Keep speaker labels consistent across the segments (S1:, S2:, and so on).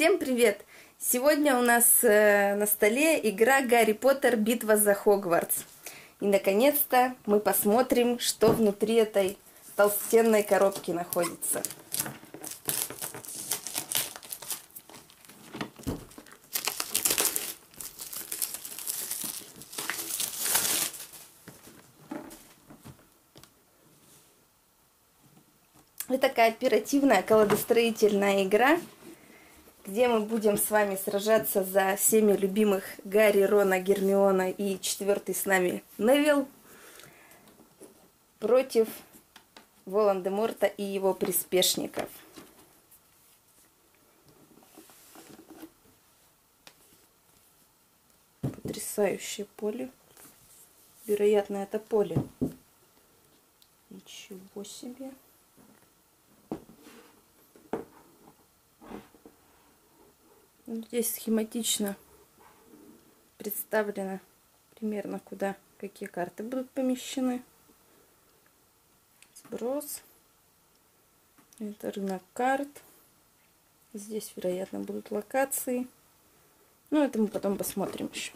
S1: Всем привет! Сегодня у нас э, на столе игра Гарри Поттер Битва за Хогвартс. И наконец-то мы посмотрим, что внутри этой толстенной коробки находится. Это кооперативная колодостроительная игра, где мы будем с вами сражаться за всеми любимых Гарри, Рона, Гермиона и четвертый с нами Невил против Волан-де-Морта и его приспешников. Потрясающее поле. Вероятно, это поле. Ничего себе. Здесь схематично представлено примерно куда какие карты будут помещены. Сброс. Это рынок карт. Здесь, вероятно, будут локации. Ну, это мы потом посмотрим еще.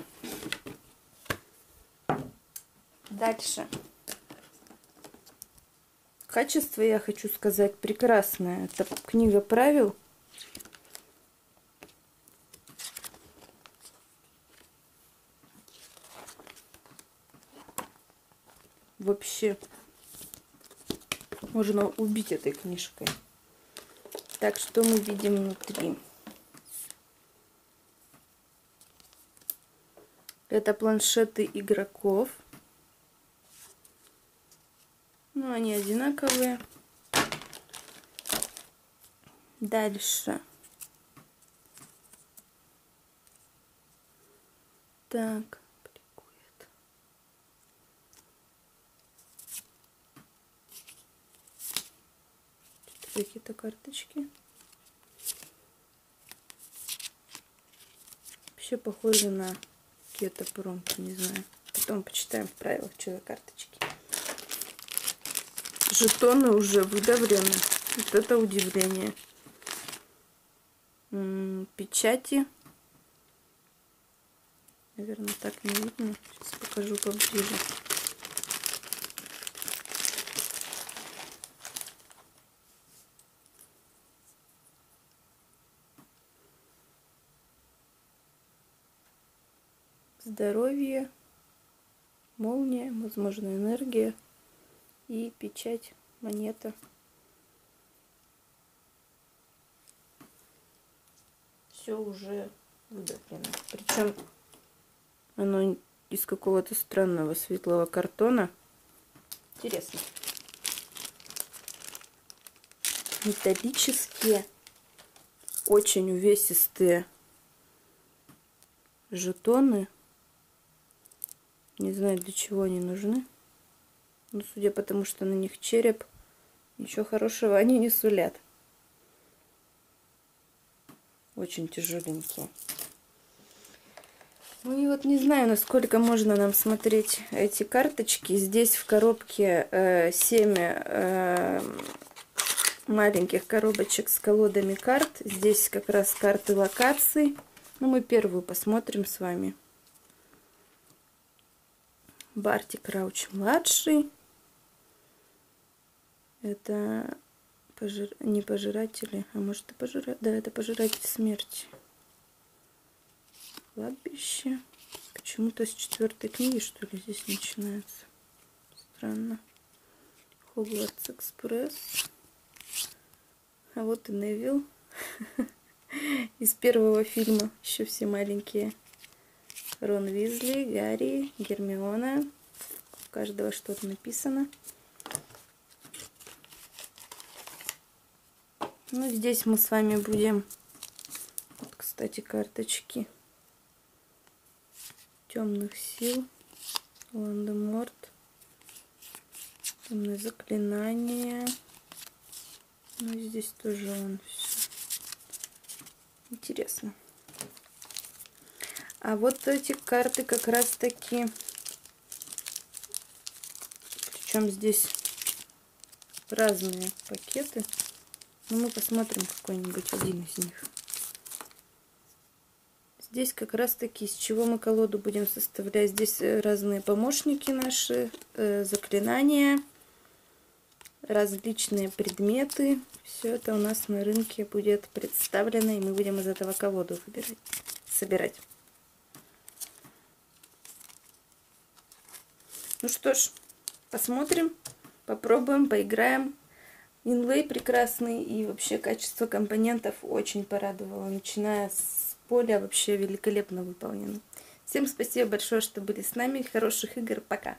S1: Дальше. Качество, я хочу сказать, прекрасное. Это книга правил вообще можно убить этой книжкой. Так, что мы видим внутри? Это планшеты игроков. Ну, они одинаковые. Дальше. Так. Какие-то карточки. Вообще похоже на какие-то промки, не знаю. Потом почитаем в правилах, что за карточки. Жетоны уже выдавлены. Вот это удивление. М -м, печати. Наверное, так не видно. Сейчас покажу поближе. Здоровье, молния, возможно, энергия и печать, монета. Все уже выдавлено. Причем оно из какого-то странного светлого картона. Интересно. Металлические, очень увесистые жетоны не знаю, для чего они нужны. Но судя по тому, что на них череп, ничего хорошего они не сулят. Очень тяжеленькие. Ну и вот не знаю, насколько можно нам смотреть эти карточки. Здесь в коробке э, 7 э, маленьких коробочек с колодами карт. Здесь как раз карты локаций. Ну, мы первую посмотрим с вами. Барти Крауч младший. Это пожир... не пожиратели, а может и пожирать. Да, это пожиратель смерти. Кладбище. Почему-то с четвертой книги, что ли, здесь начинается. Странно. Хогвартс Экспресс. А вот и Невил. Из первого фильма. Еще все маленькие. Рон Визли, Гарри, Гермиона. У каждого что-то написано. Ну, здесь мы с вами будем... Вот, кстати, карточки темных сил. Ландеморт. Темное заклинание. Ну, здесь тоже он все. Интересно. А вот эти карты как раз таки... Причем здесь разные пакеты. Но ну, мы посмотрим какой-нибудь один из них. Здесь как раз таки, из чего мы колоду будем составлять. Здесь э, разные помощники наши, э, заклинания, различные предметы. Все это у нас на рынке будет представлено, и мы будем из этого колоду выбирать, собирать. Ну что ж, посмотрим, попробуем, поиграем. Инлей прекрасный и вообще качество компонентов очень порадовало. Начиная с поля вообще великолепно выполнено. Всем спасибо большое, что были с нами. Хороших игр. Пока.